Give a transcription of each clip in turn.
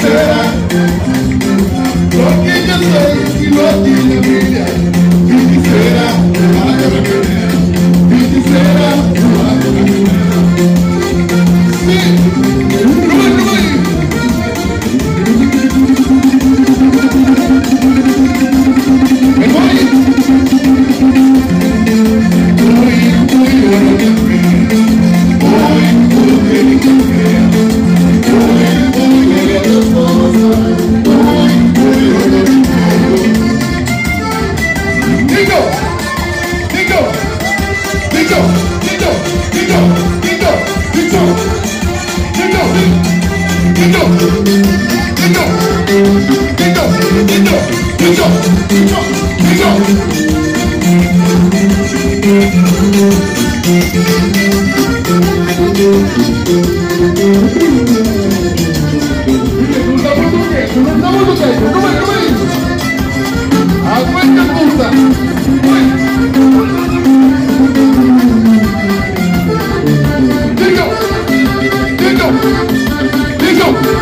Será? Porque eu sei que não tinha brilha Let's go!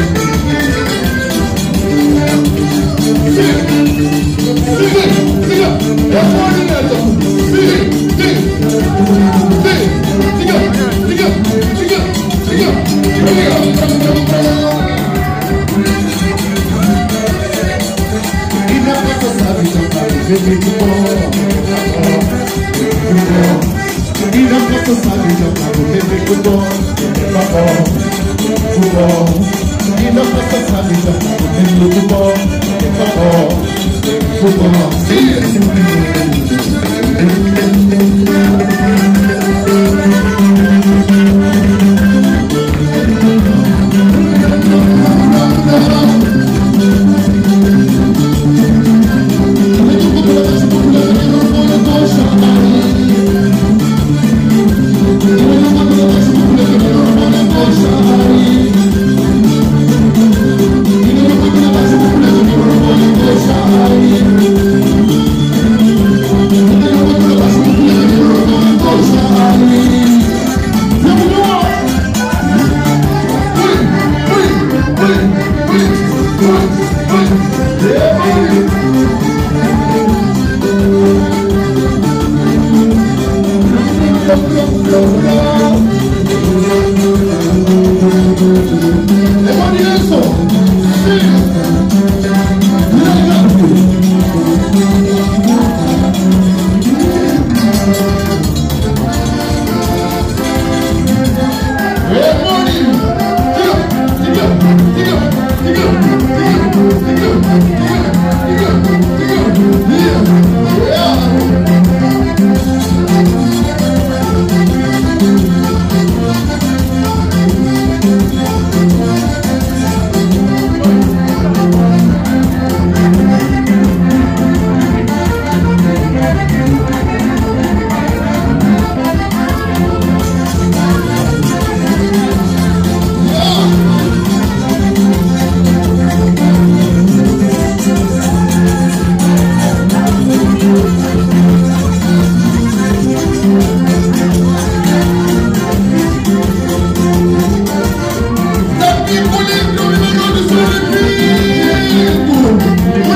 Football, football, football. Don't.